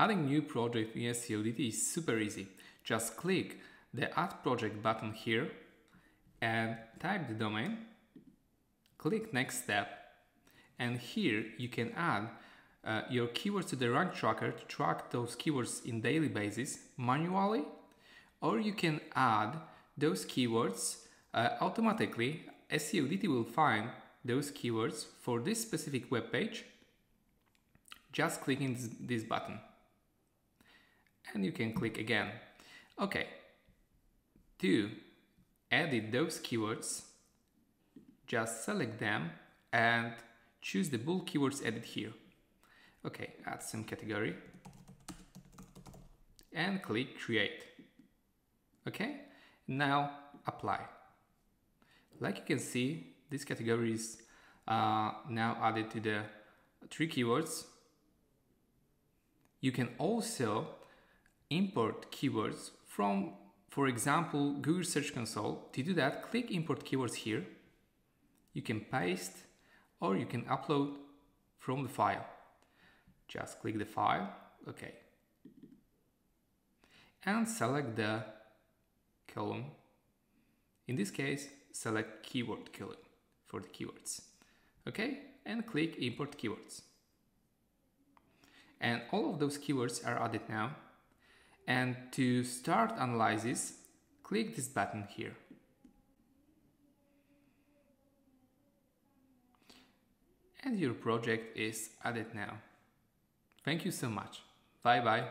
Adding new project in Seodity is super easy. Just click the Add Project button here and type the domain, click Next Step, and here you can add uh, your keywords to the rank tracker to track those keywords in daily basis manually, or you can add those keywords uh, automatically. Seodity will find those keywords for this specific web page just clicking this button and you can click again. Okay, to edit those keywords, just select them and choose the bulk keywords edit here. Okay, add some category and click create. Okay, now apply. Like you can see, this category is uh, now added to the three keywords. You can also import keywords from, for example, Google Search Console. To do that, click import keywords here. You can paste or you can upload from the file. Just click the file, okay. And select the column. In this case, select keyword column for the keywords. Okay, and click import keywords. And all of those keywords are added now and to start analysis, click this button here. And your project is added now. Thank you so much. Bye bye.